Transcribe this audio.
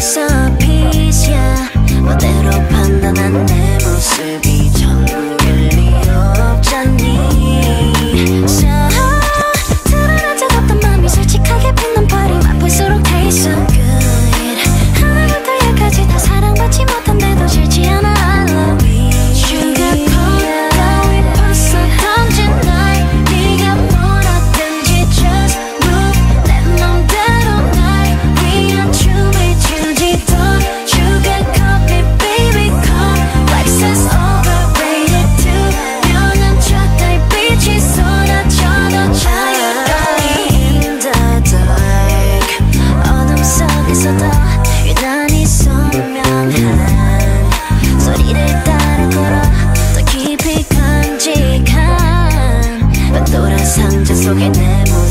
sunshine 상자 속에 내모